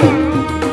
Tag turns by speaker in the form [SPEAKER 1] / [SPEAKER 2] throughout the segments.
[SPEAKER 1] Música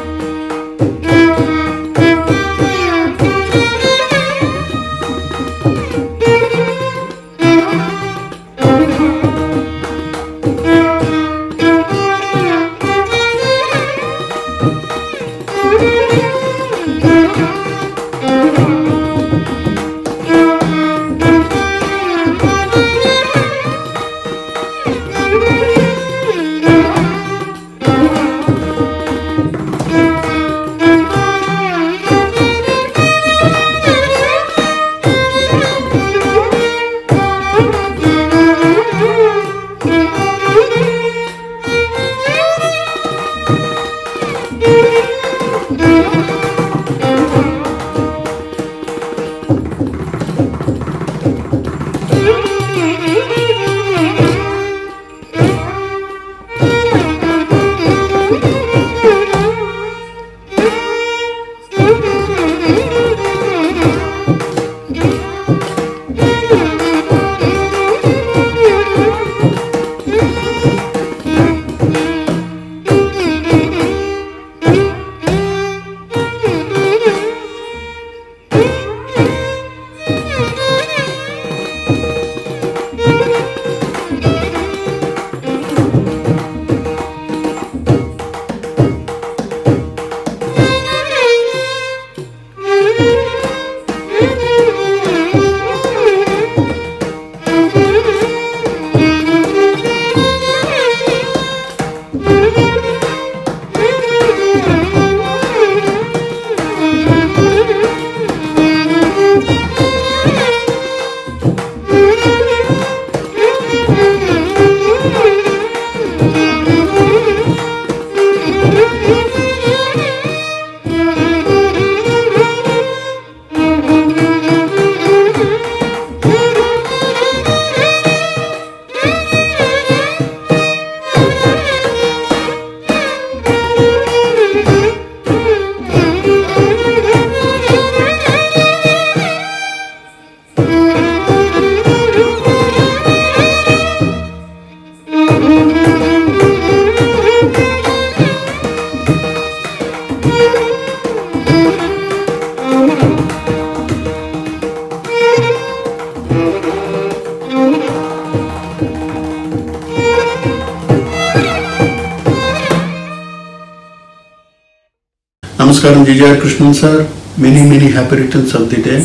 [SPEAKER 1] Namaskaram GJR Krishnan sir. Many, many happy returns of the day.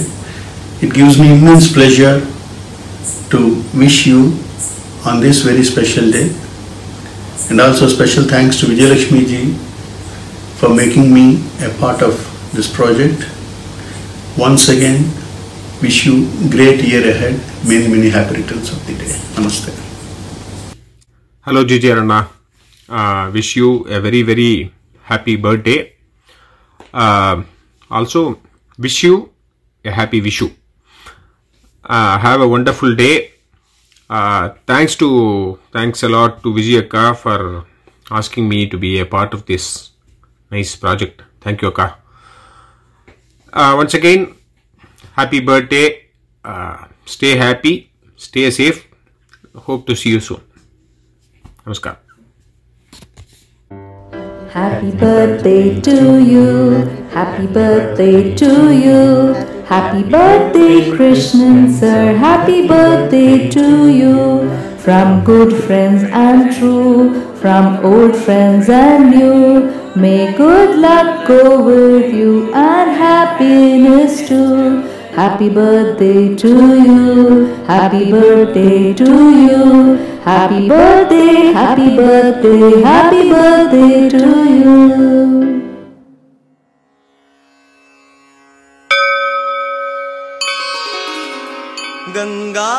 [SPEAKER 1] It gives me immense pleasure to wish you on this very special day. And also special thanks to Vijayalakshmi ji for making me a part of this project. Once again, wish you great year ahead. Many, many happy returns of the day. Namaste.
[SPEAKER 2] Hello, Gigi Arana. Uh, wish you a very, very happy birthday. Uh, also, wish you a happy Vishu. Uh, have a wonderful day. Uh, thanks to thanks a lot to Vijayaka for asking me to be a part of this nice project. Thank you, Akka. Uh, once again, happy birthday. Uh, stay happy, stay safe. Hope to see you soon. Namaskar.
[SPEAKER 3] Happy birthday to you. Happy birthday to you. Happy birthday, Krishnan sir. Happy birthday to you. From good friends and true, from old friends and new. May good luck go with you and happiness too. Happy birthday to you. Happy birthday to you. Happy birthday, happy birthday, happy birthday to you.
[SPEAKER 4] Ganga